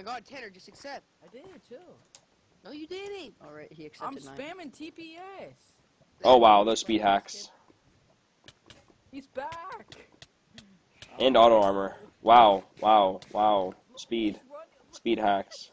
my god, Tanner, just accept. I did, too. No, you didn't. All right, he accepted I'm nine. spamming TPS. Oh wow, those speed hacks He's back. and auto armor. Wow, wow, wow. Speed, speed hacks.